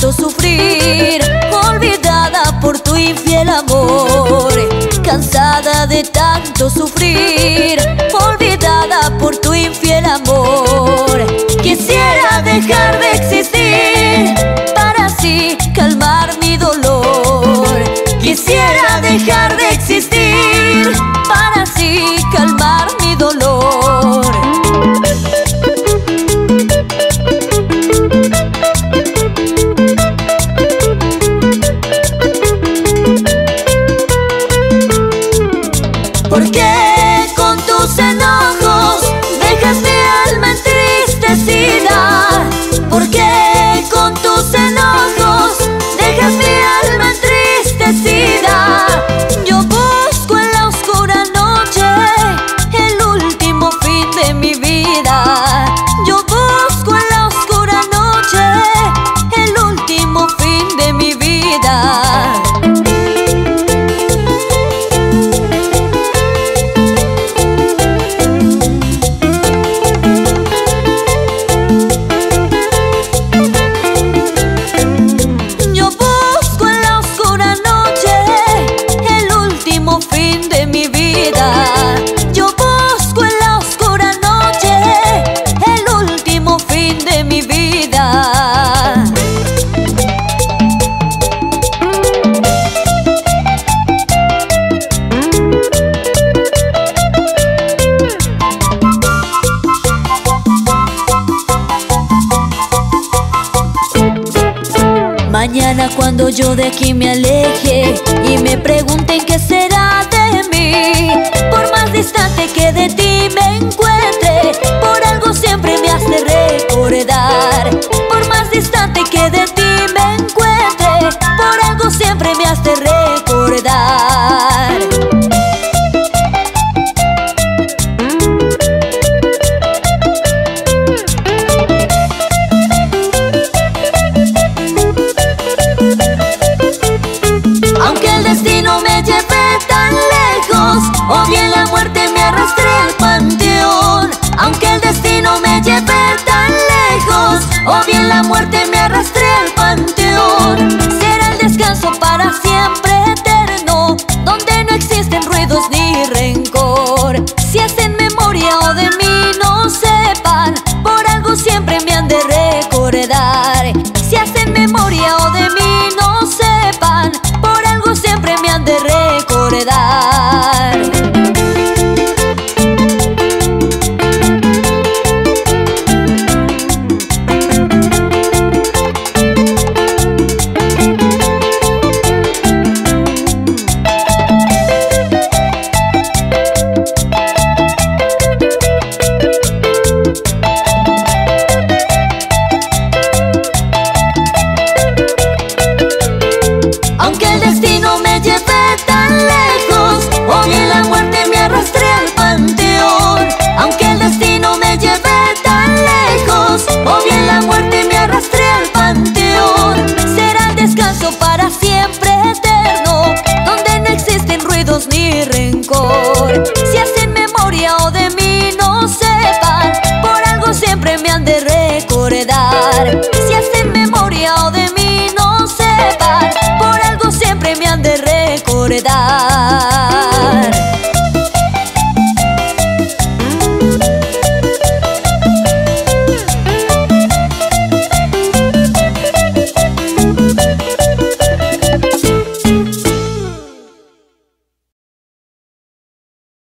sufrir Olvidada por tu infiel amor Cansada de tanto sufrir Olvidada ¿Por qué? mañana cuando yo de aquí me aleje y me pregunten siempre te